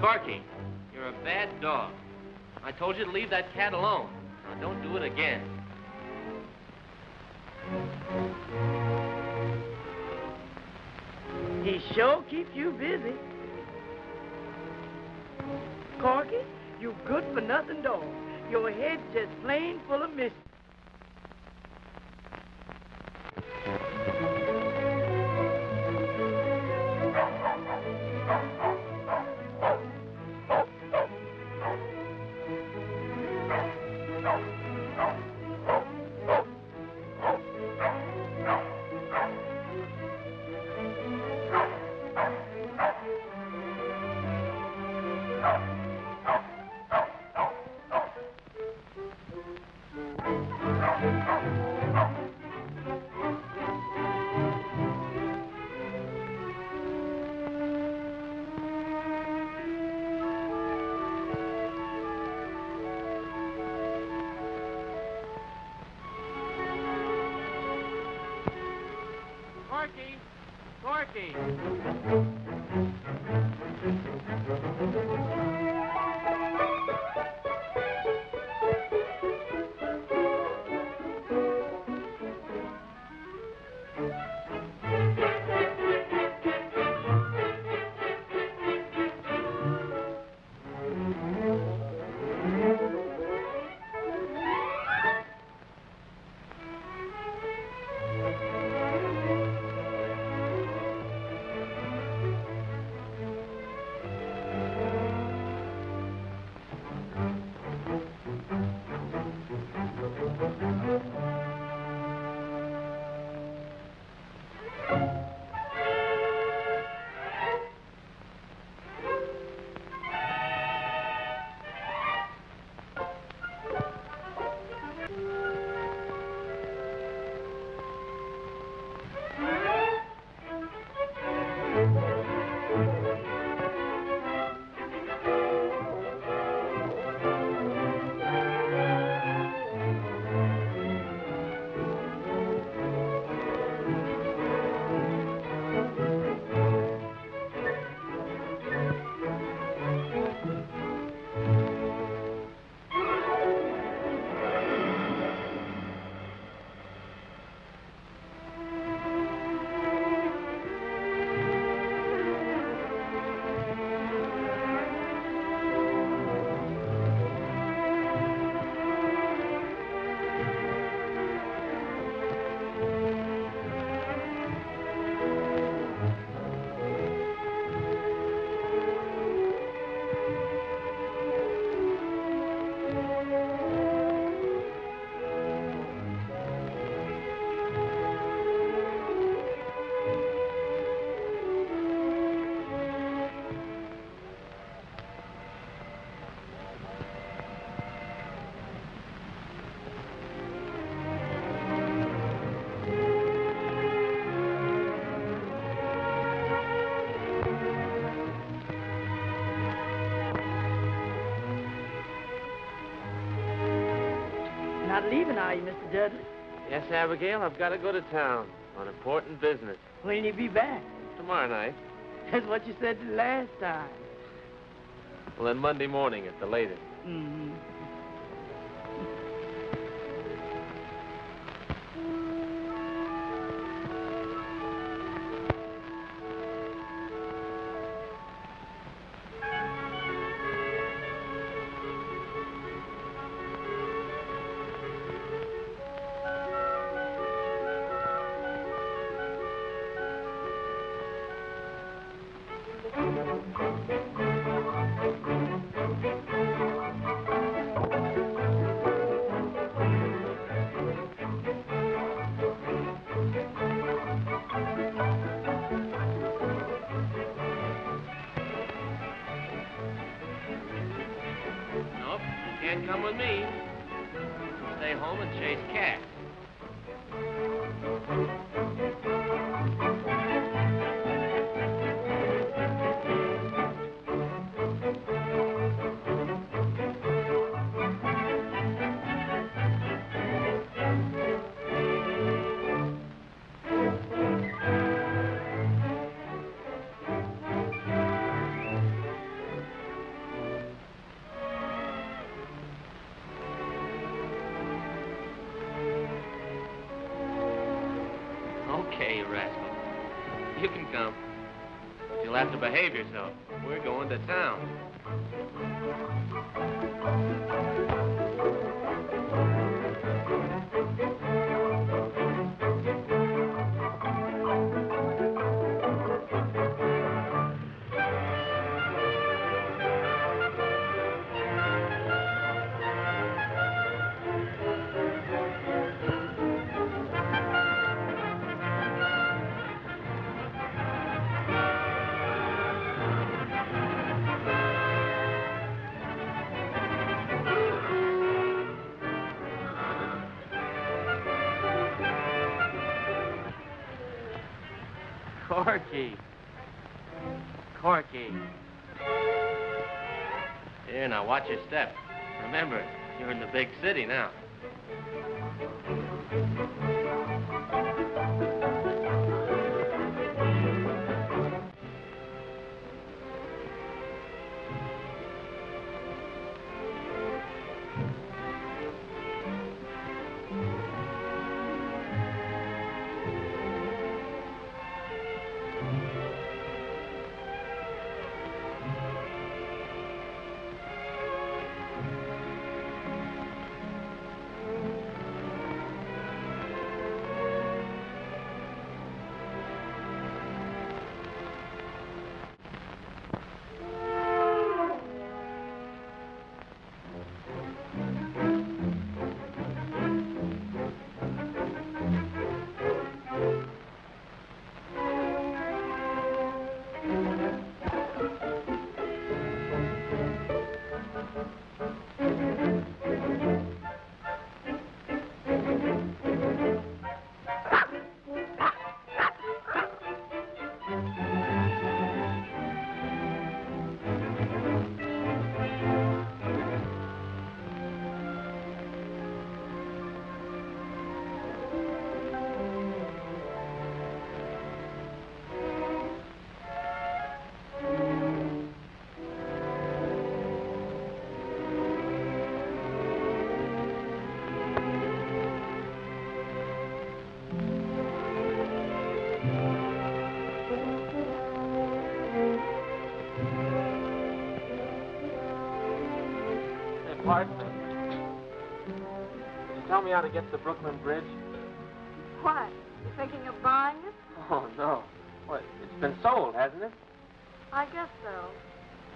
Corky! You're a bad dog. I told you to leave that cat alone. Now don't do it again. You busy. Corky, you good for nothing dog. Your head's just plain full of mischief. Corky! Not leaving, are you, Mr. Dudley? Yes, Abigail, I've got to go to town. On important business. When'll you be back? Tomorrow night. That's what you said the last time. Well, then Monday morning at the latest. Mm-hmm. Okay, you rascal. You can come. But you'll have to behave yourself. We're going to town. Corky. Here, now watch your step. Remember, you're in the big city now. Tell me how to get to Brooklyn Bridge? What? You thinking of buying it? Oh, no. What, it's been sold, hasn't it? I guess so.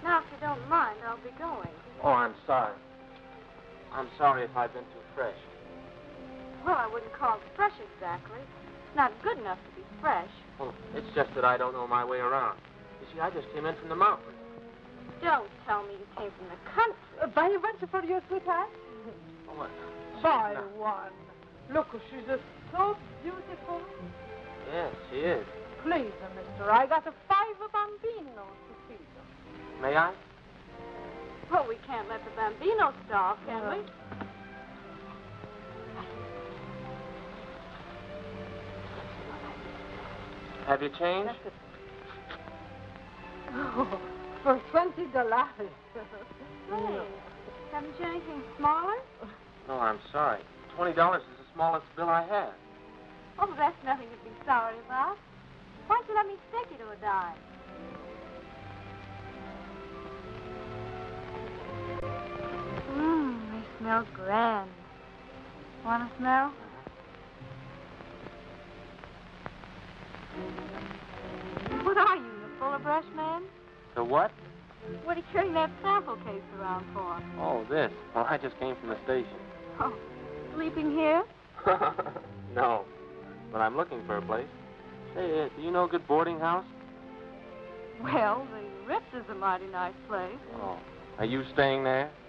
Now, if you don't mind, I'll be going. Oh, I'm sorry. I'm sorry if I've been too fresh. Well, I wouldn't call it fresh exactly. It's not good enough to be fresh. Well, it's just that I don't know my way around. You see, I just came in from the mountains. Don't tell me you came from the country. Uh, buy a bunch for your sweetheart? Oh, what? Buy one. Look, she's just so beautiful. Yes, she is. Please, mister, I got a five bambinos to feed them. May I? Well, we can't let the bambino starve, can we? Have you changed? Oh, for twenty dollars. hey, haven't you anything smaller? No, I'm sorry. Twenty dollars is the smallest bill I have. Oh, that's nothing to be sorry about. Why don't you let me stick you to a dime? Mmm, they smell grand. Want to smell? Uh-huh. What are you, the fuller brush man? The what? What are you carrying that sample case around for? Oh, this. Well, I just came from the station. Oh, sleeping here? no, but I'm looking for a place. Hey, uh, do you know a good boarding house? Well, the Ritz is a mighty nice place. Oh, are you staying there?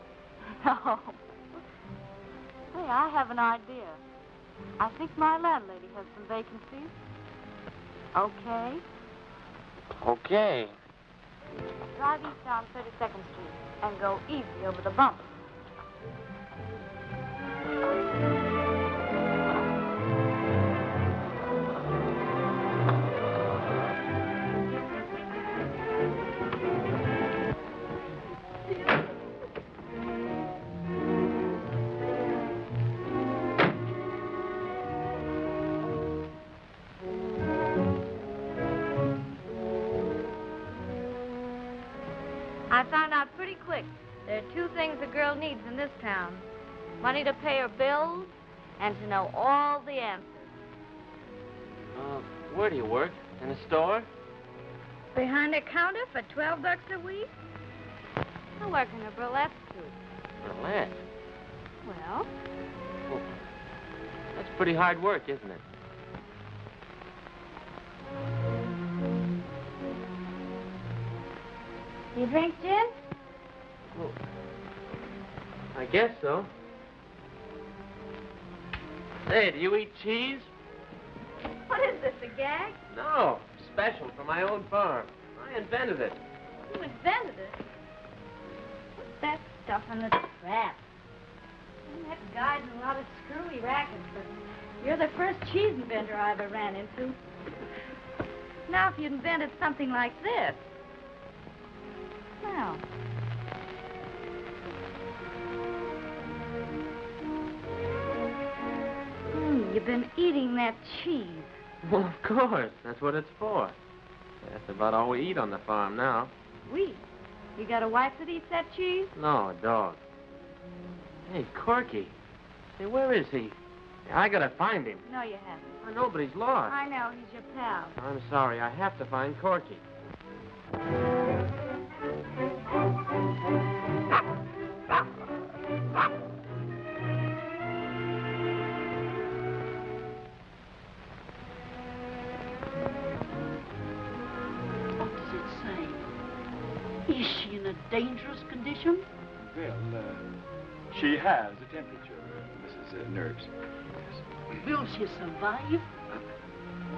No. Hey, I have an idea. I think my landlady has some vacancies. Okay. Okay. Drive east down 32nd Street and go easy over the bumps. I found out pretty quick. There are two things a girl needs in this town money to pay her bills and to know all the answers. Uh, where do you work? In a store? Behind a counter for 12 bucks a week? I work in a burlesque troupe. Burlesque. Well, That's pretty hard work, isn't it? you drink gin? Well, I guess so. Hey, do you eat cheese? What is this, a gag? No, special from my own farm. I invented it. You invented it. What's that stuff in the trap? That guy's in a lot of screwy rackets, but you're the first cheese inventor I ever ran into. Now, if you invented something like this. Well. You've been eating that cheese. Well, of course. That's what it's for. That's about all we eat on the farm now. We. You got a wife that eats that cheese? No, a dog. Hey, Corky. Say, where is he? I gotta find him. No, you haven't. Oh, I know, but he's lost. I know, he's your pal. I'm sorry. I have to find Corky. Is she in a dangerous condition? Well, uh, she has a temperature, Mrs. Uh, Nurse. Yes. Will she survive?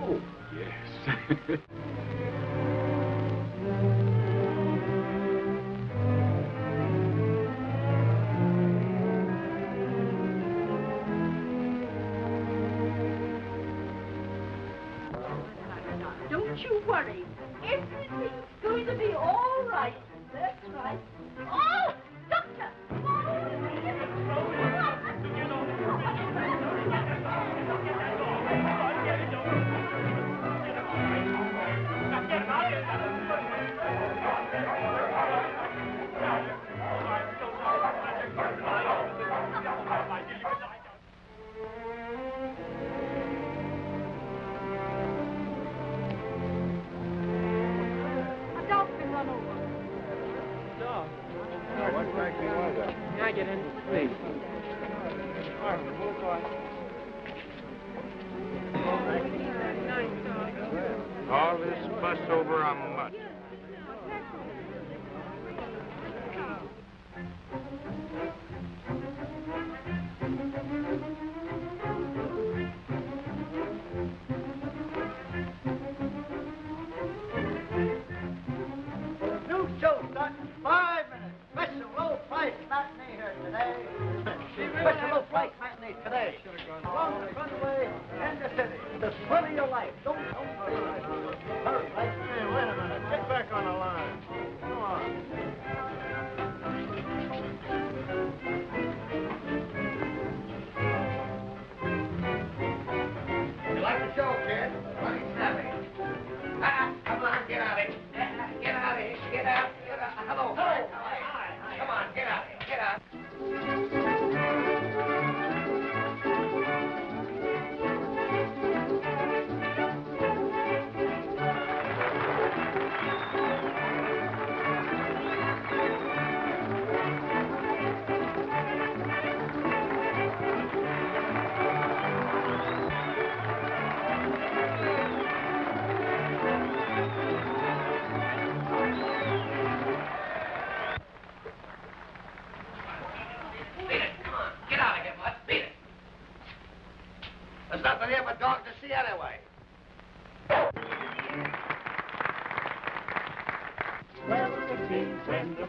Oh, yes.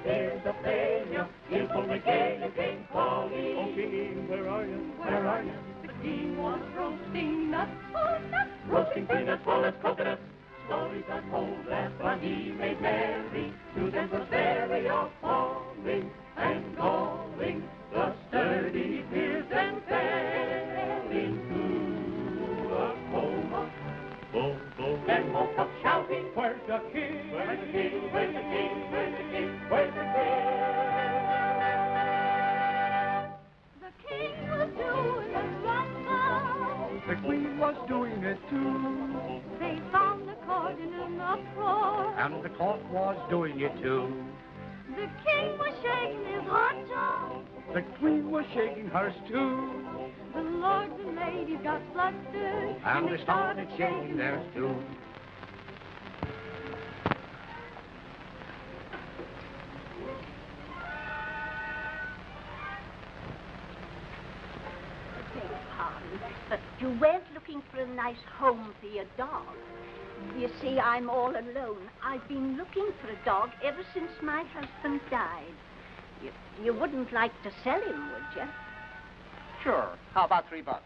sends a failure. He'll pull the gale, king calling. Oh, king, where are you? Where are you? The king was roasting nuts, oh, nuts. Roasting peanuts, walnuts, coconuts. Stories are told that while he made merry, to them was very appalling and galling. The sturdy peers and fell into a coma. Boom, boom, and woke up shouting, Where's the king? Where's the king? Where's the king? Where's the king? The king? Was doing a rumble. The queen was doing it too, They found the court in an uproar. and the court was doing it too. The king was shaking his hot jaw. The queen was shaking hers too, The lords and ladies got flustered. and they started shaking theirs too. You weren't looking for a nice home for your dog. You see, I'm all alone. I've been looking for a dog ever since my husband died. You, you wouldn't like to sell him, would you? Sure. How about three bucks?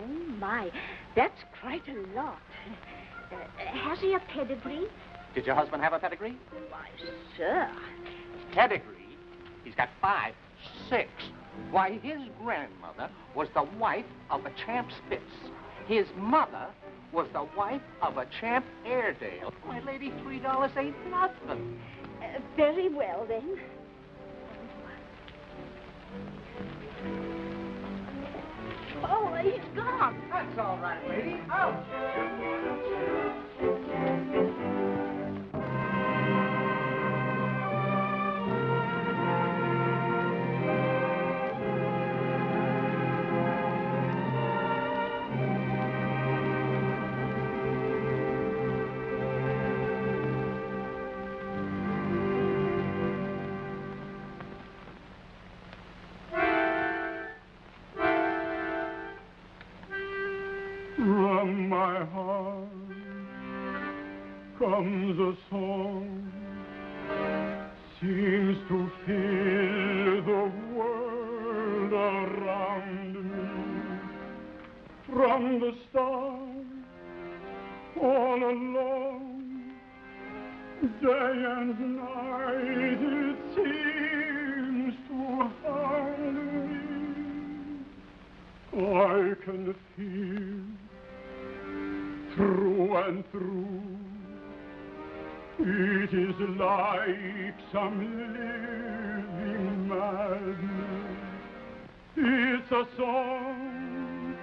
Oh, my. That's quite a lot. Uh, has he a pedigree? Did your husband have a pedigree? Why, sir. Pedigree? He's got five, six. Why, his grandmother was the wife of a champ Spitz. His mother was the wife of a champ Airedale. My lady, three dollars ain't nothing. Uh, very well, then. Oh, he's gone. That's all right, lady. Out. Can feel through and through. It is like some living madness. It's a song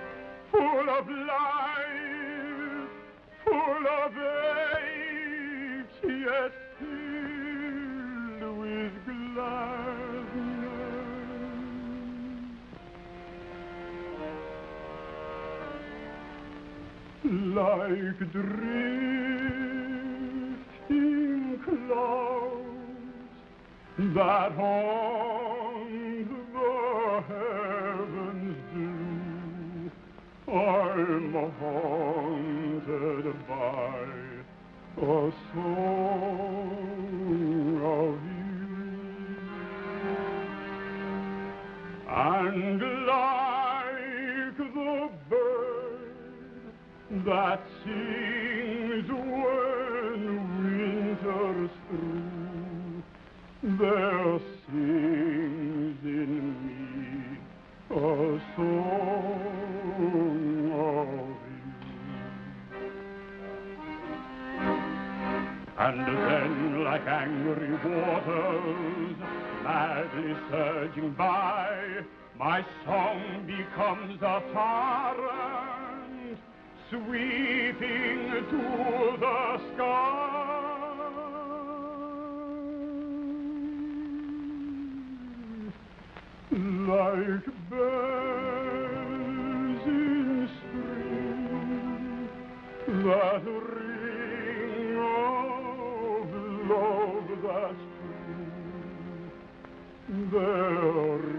full of life, full of aches, yet filled with gladness. Like drifting clouds that haunt the heavens blue. I'm haunted by a song that sings when winter's through. There sings in me a song of you. And then, like angry waters, madly surging by, my song becomes a torrent sweeping to the sky. Like bells in spring that ring of love that's true, there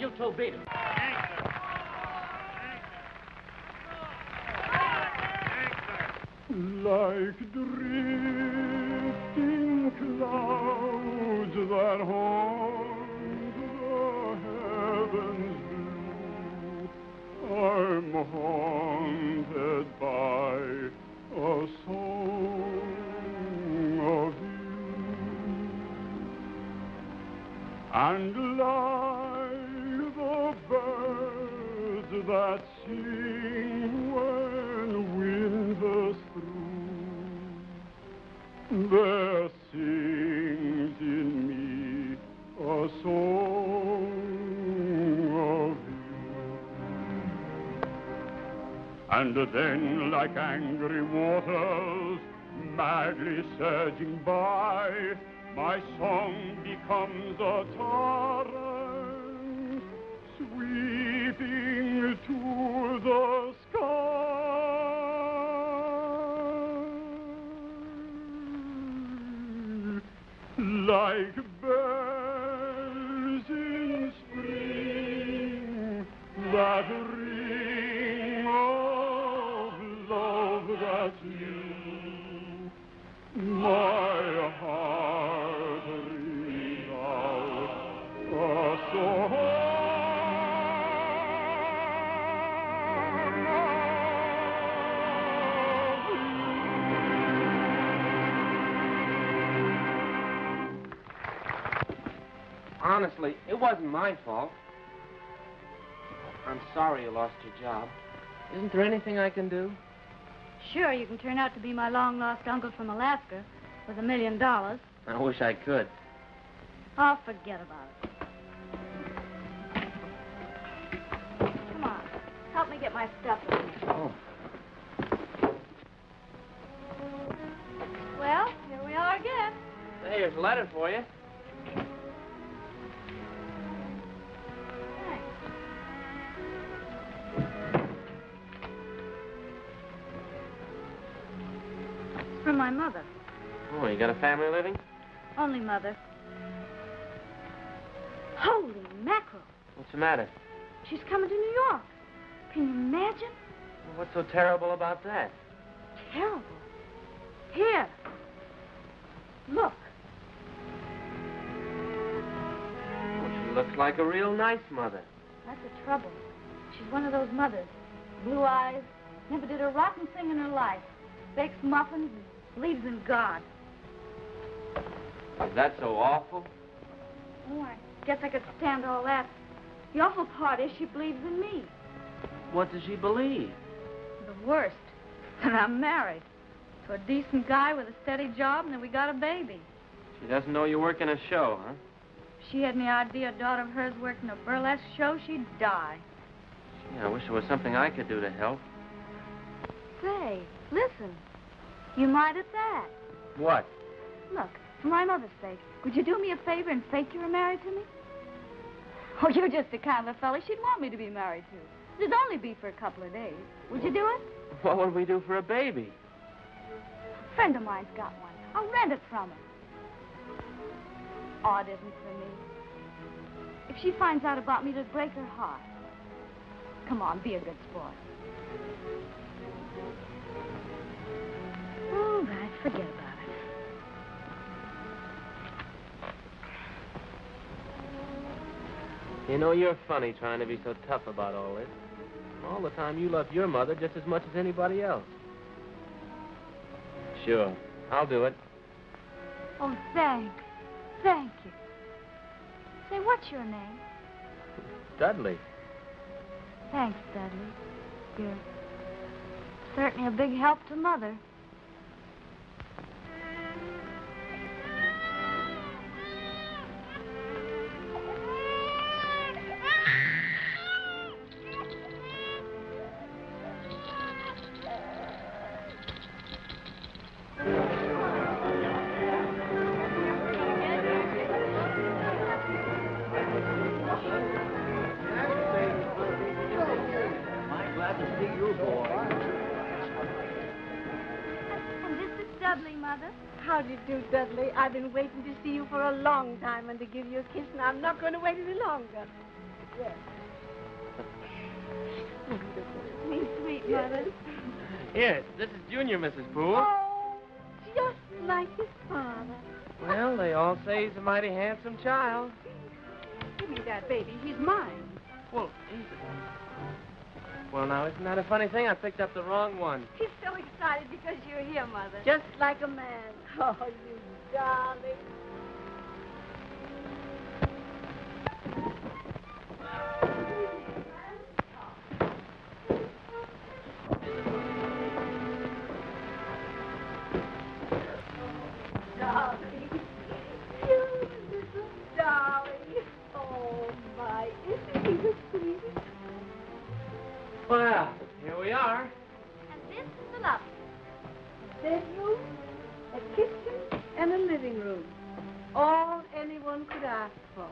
you two beat it. like drifting clouds that haunt the heavens blue. I'm haunted by a song of you, and like that sing when winter's through, there sings in me a song of you. And then, like angry waters, madly surging by, my song becomes a torrent, my fault. I'm sorry you lost your job. Isn't there anything I can do? Sure, you can turn out to be my long lost uncle from Alaska with a million dollars. I wish I could. Oh, forget about it. Come on, help me get my stuff. Oh. Well, here we are again. Hey, here's a letter for you. My mother. Oh, you got a family living? Only mother. Holy mackerel. What's the matter? She's coming to New York. Can you imagine? Well, what's so terrible about that? Terrible. Here. Look. Well, she looks like a real nice mother. That's the trouble. She's one of those mothers. Blue eyes, never did a rotten thing in her life. Bakes muffins and believes in God. Is that so awful? Oh, I guess I could stand all that. The awful part is she believes in me. What does she believe? The worst. That I'm married. To a decent guy with a steady job and that we got a baby. She doesn't know you work in a show, huh? If she had any idea a daughter of hers worked in a burlesque show, she'd die. Gee, I wish there was something I could do to help. Say, listen. You might at that. What? Look, for my mother's sake, would you do me a favor and fake you were married to me? Oh, you're just the kind of a fella she'd want me to be married to. It'd only be for a couple of days. Would you do it? What would we do for a baby? A friend of mine's got one. I'll rent it from her. Oh, it isn't for me. If she finds out about me, it'll break her heart. Come on, be a good sport. Oh, all right, forget about it. You know, you're funny trying to be so tough about all this. All the time you love your mother just as much as anybody else. Sure, I'll do it. Oh, thanks. Thank you. Say, what's your name? Dudley. Thanks, Dudley. You're certainly a big help to Mother. How do you do, Dudley? I've been waiting to see you for a long time and to give you a kiss, and I'm not going to wait any longer. Yes. Sweet, sweet Mother. Yes, this is Junior, Mrs. Poole. Oh, just like his father. Well, they all say he's a mighty handsome child. Give me that baby. He's mine. Well, he's Well, now, isn't that a funny thing? I picked up the wrong one. He's so excited because you're here, Mother. Just like a man. Oh, you darling. Well, here we are. And this is the lobby. bedroom, a kitchen, and a living room. All anyone could ask for.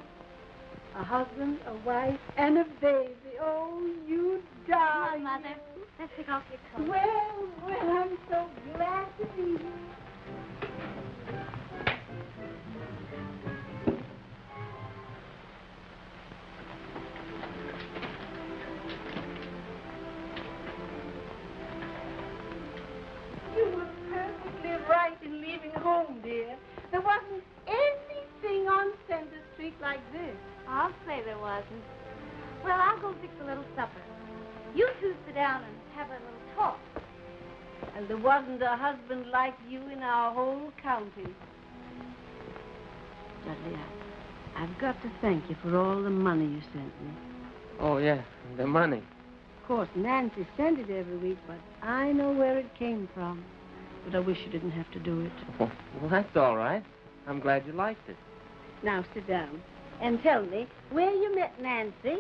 A husband, a wife, and a baby. Oh, you Come darling. on, Mother. Let's take off your coat. Well, well, I'm so glad to be here. In home, dear. There wasn't anything on Center Street like this. I'll say there wasn't. Well, I'll go fix a little supper. You two sit down and have a little talk. And there wasn't a husband like you in our whole county. Dudley, I, I've got to thank you for all the money you sent me. Oh, yeah, the money. Of course, Nancy sent it every week, but I know where it came from. But I wish you didn't have to do it. Well, well, that's all right. I'm glad you liked it. Now sit down and tell me where you met Nancy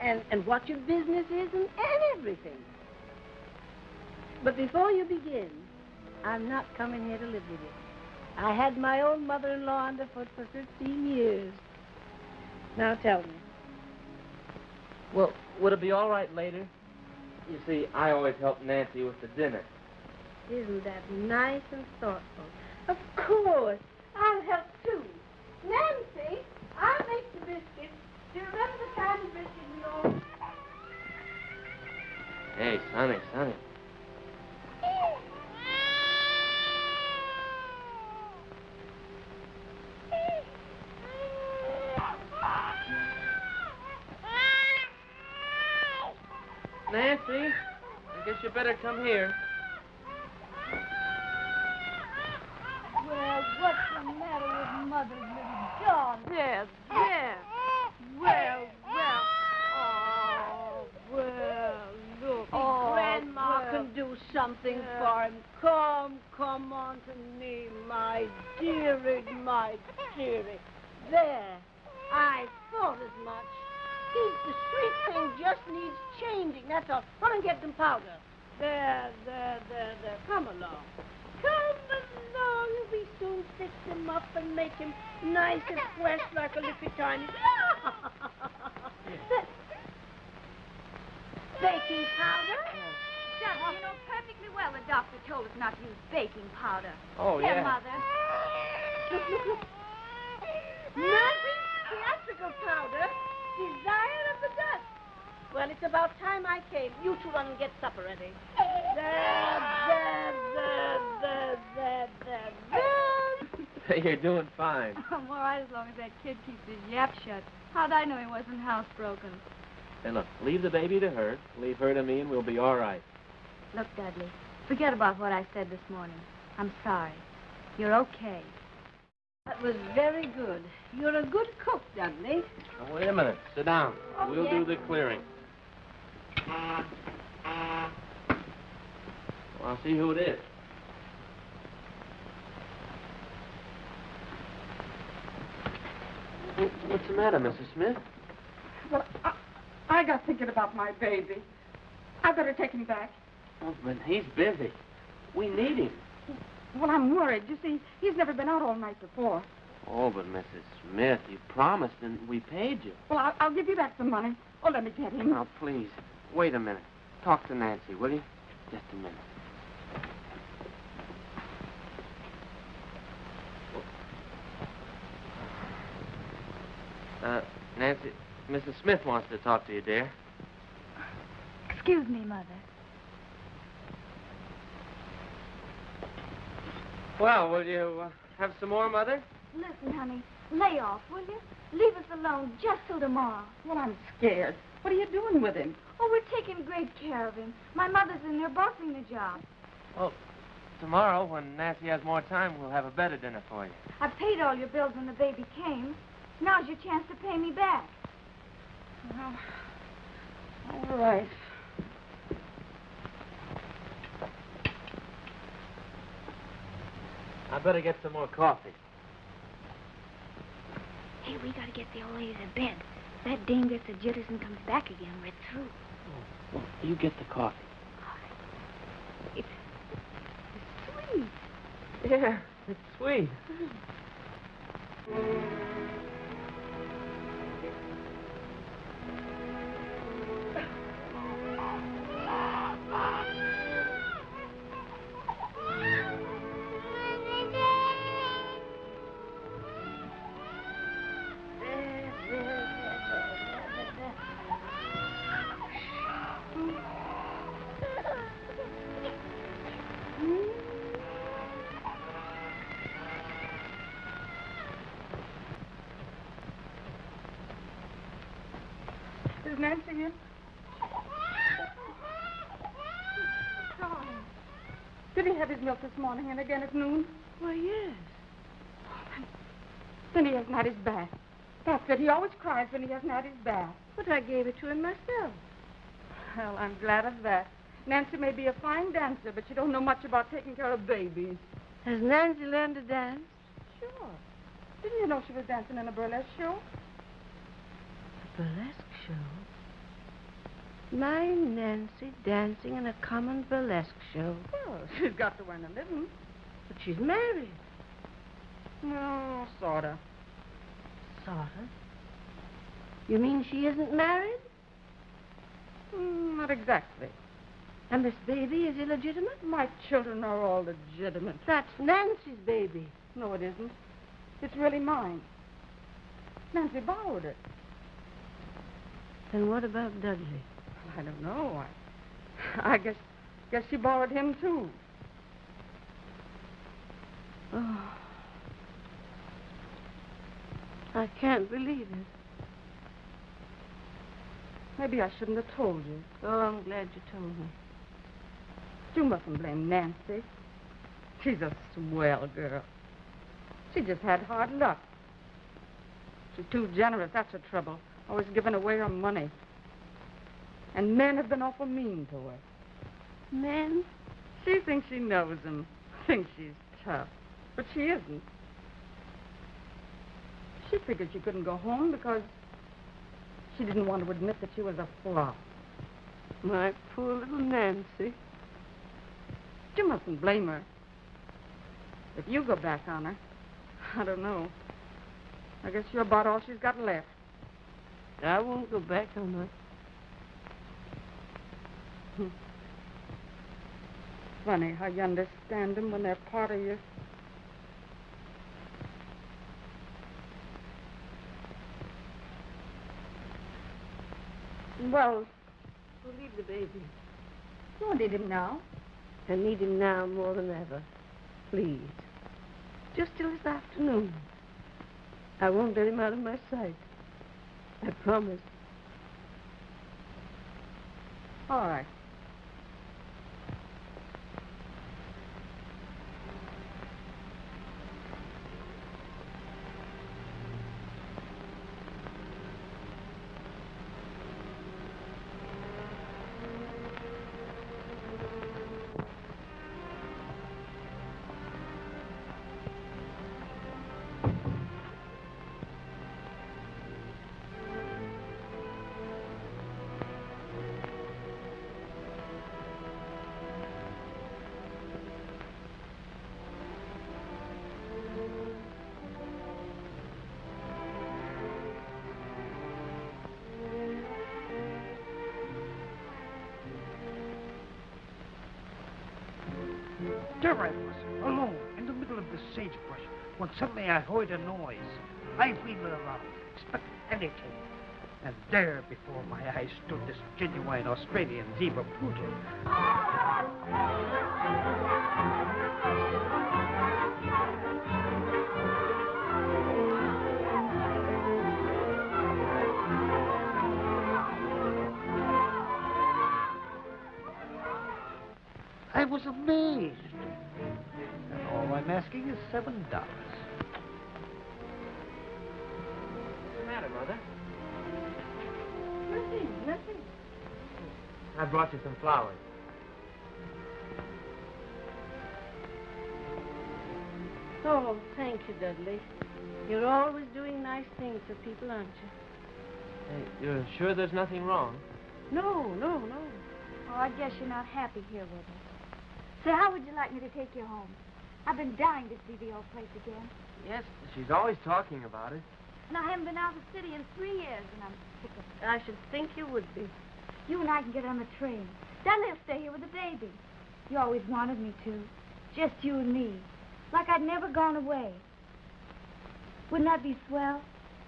and, and what your business is and, and everything. But before you begin, I'm not coming here to live with you. I had my own mother-in-law underfoot for 15 years. Now tell me. Well, would it be all right later? You see, I always help Nancy with the dinner. Isn't that nice and thoughtful? Of course. I'll help too. Nancy, I'll make the biscuits Do you remember the time the biscuit we all... Hey, Sonny, Sonny. Nancy, I guess you better come here. Well, what's the matter with Mother's little? There, there. Well, well. Oh, well, look. Oh, Grandma well. can do something Yeah. for him. Come, come on to me, my dearie, my dearie. There. I thought as much. He, the sweet thing just needs changing, that's all. Run and get some powder. There, there, there, there. Come along. Come along, we soon fix him up and make him nice and fresh like a little tiny. Baking powder? Dudley, you know perfectly well the doctor told us not to use baking powder. Oh, Here, yeah. Mother. Look, look, look. Nothing theatrical powder. Desire of the dust. Well, it's about time I came. You two run and get supper ready. There, there, there, there, there, there, there. You're doing fine. I'm all right as long as that kid keeps his yap shut. How'd I know he wasn't housebroken? Hey, look, leave the baby to her. Leave her to me, and we'll be all right. Look, Dudley, forget about what I said this morning. I'm sorry. You're okay. That was very good. You're a good cook, Dudley. Oh, wait a minute. Sit down. Oh, we'll yeah. do the clearing. Well, I'll see who it is. What's the matter, Mrs. Smith? Well, I, I got thinking about my baby. I better take him back. Oh, but he's busy. We need him. Well, I'm worried. You see, he's never been out all night before. Oh, but Mrs. Smith, you promised and we paid you. Well, I'll, I'll give you back some money. Oh, let me get him. Now, please, wait a minute. Talk to Nancy, will you? Just a minute. Uh, Nancy, Mrs. Smith wants to talk to you, dear. Excuse me, Mother. Well, will you uh, have some more, Mother? Listen, honey, lay off, will you? Leave us alone just till tomorrow. Well, I'm scared. What are you doing with him? Oh, we're taking great care of him. My mother's in there bossing the job. Well, tomorrow, when Nancy has more time, we'll have a better dinner for you. I paid all your bills when the baby came. Now's your chance to pay me back. Well, all right. I better get some more coffee. Hey, we gotta get the old lady to bed. That dame gets the jitters and comes back again. We're through. Oh, Well, you get the coffee. It's sweet. Yeah, it's sweet. Mm. Is Nancy in? Did he have his milk this morning and again at noon? Why, yes. Then he hasn't had his bath. That's it. He always cries when he hasn't had his bath. But I gave it to him myself. Well, I'm glad of that. Nancy may be a fine dancer, but she don't know much about taking care of babies. Has Nancy learned to dance? Sure. Didn't you know she was dancing in a burlesque show? A burlesque show? My Nancy dancing in a common burlesque show. Well, she's got to earn a living. But she's married. No, sorta. Sorta. You mean she isn't married? Mm, not exactly. And this baby is illegitimate? My children are all legitimate. That's Nancy's baby. No, it isn't. It's really mine. Nancy borrowed it. Then what about Dudley? I don't know. I, I guess, guess she borrowed him too. Oh. I can't believe it. Maybe I shouldn't have told you. Oh, I'm glad you told me. You mustn't blame Nancy. She's a swell girl. She just had hard luck. She's too generous, that's her trouble. Always giving away her money. And men have been awful mean to her. Men? She thinks she knows them. Thinks she's tough. But she isn't. She figured she couldn't go home because she didn't want to admit that she was a flop. My poor little Nancy. You mustn't blame her. If you go back on her, I don't know. I guess you're about all she's got left. I won't go back on. Hmm. Funny how you understand them when they're part of you. Well, We'll leave the baby. You don't need him now. I need him now more than ever. Please. Just till this afternoon. I won't let him out of my sight. I promise. all right. There I was, alone, in the middle of the sagebrush, when suddenly I heard a noise. I wheeled around, expecting anything. And there before my eyes stood this genuine Australian zebra poodle. I was amazed. And all asking is seven dollars. What's the matter, Mother? Nothing, nothing. I brought you some flowers. Oh, thank you, Dudley. You're always doing nice things for people, aren't you? Hey, you're sure there's nothing wrong? No, no, no. Oh, I guess you're not happy here with us. Say, how would you like me to take you home? I've been dying to see the old place again. Yes, she's always talking about it. And I haven't been out of the city in three years, and I'm sick of it. I should think you would be. You and I can get on the train. Dudley'll stay here with the baby. You always wanted me to. Just you and me. Like I'd never gone away. Wouldn't that be swell?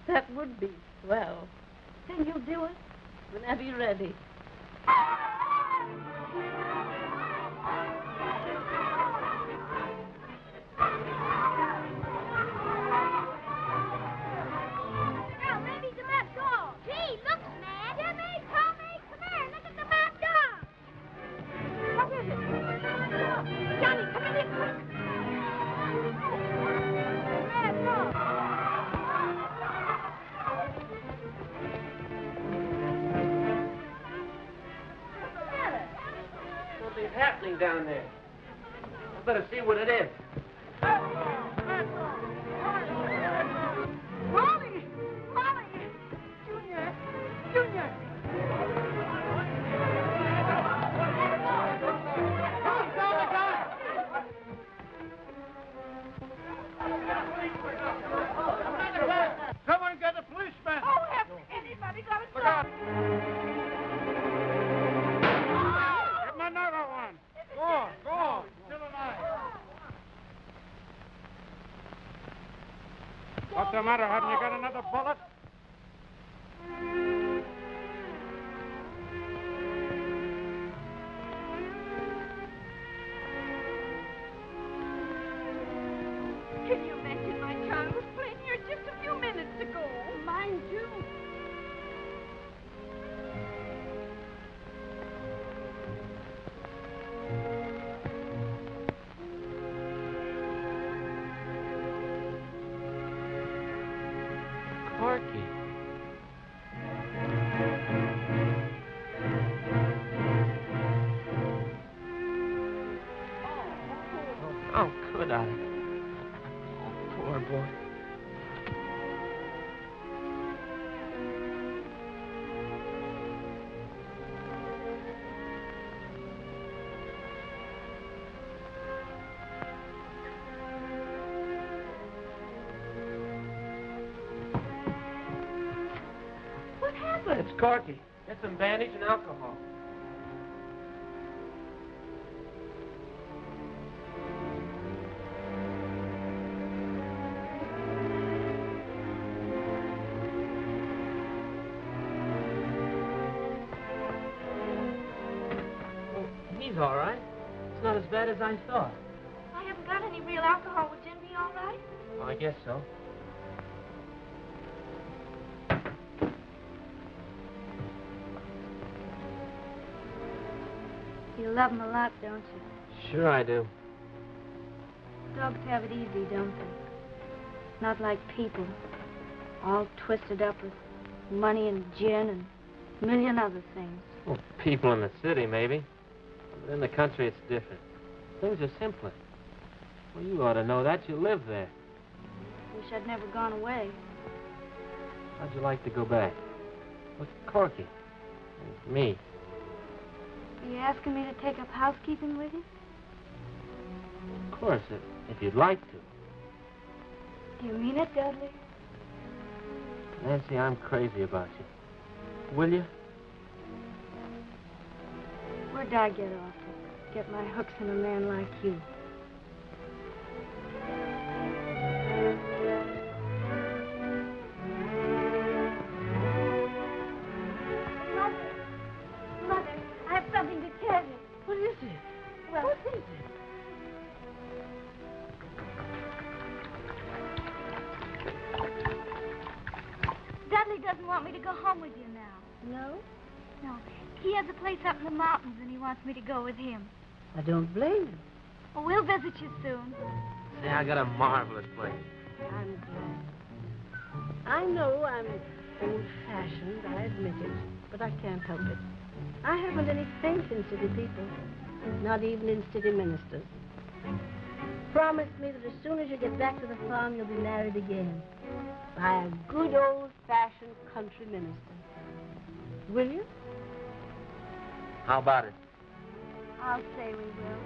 That would be swell. Then you'll do it? Whenever you're ready. Happening down there. I better see what it is. Molly! Molly! Junior! Junior! What's the It's Corky. Get some bandage and alcohol. Oh, He's all right. It's not as bad as I thought. I haven't got any real alcohol. Would gin be all right? Oh, I guess so. Love him a lot, don't you? Sure I do. Dogs have it easy, don't they? Not like people, all twisted up with money and gin and a million other things. Well, people in the city, maybe. But in the country, it's different. Things are simpler. Well, you ought to know that. You live there. Wish I'd never gone away. How'd you like to go back? With Corky. And me. Are you asking me to take up housekeeping with you? Of course, if, if you'd like to. Do you mean it, Dudley? Nancy, I'm crazy about you. Will you? Where'd I get off to get my hooks in a man like you? Me to go with him. I don't blame you. Well, we'll visit you soon. Say, I got a marvelous place. I'm glad. I know I'm old-fashioned, I admit it, but I can't help it. I haven't any faith in city people, not even in city ministers. Promise me that as soon as you get back to the farm, you'll be married again by a good old-fashioned country minister. Will you? How about it? I'll say we will.